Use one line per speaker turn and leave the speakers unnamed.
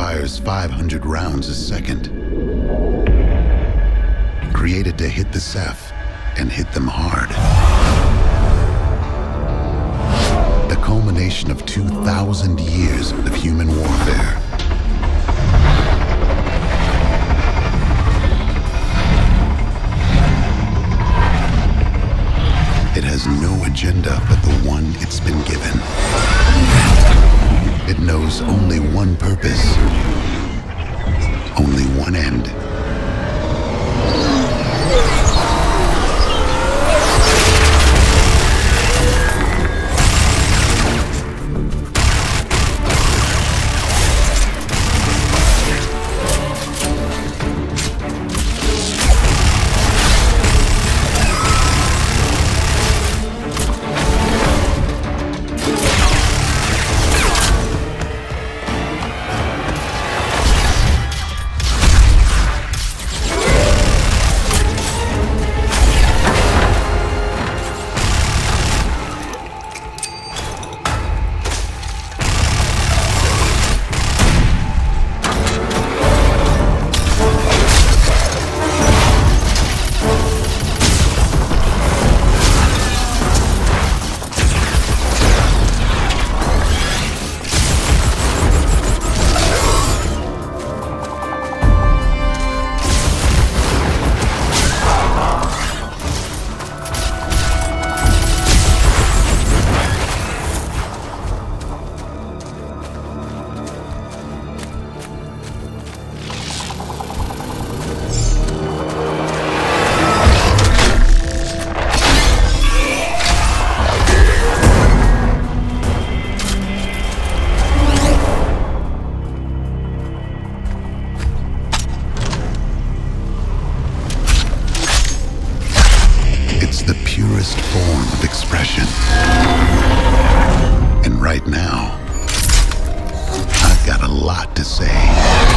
fires 500 rounds a second. Created to hit the Ceph and hit them hard. The culmination of 2,000 years of human warfare. It has no agenda but the one it's been given. It knows only one purpose, purest form of expression. And right now, I've got a lot to say.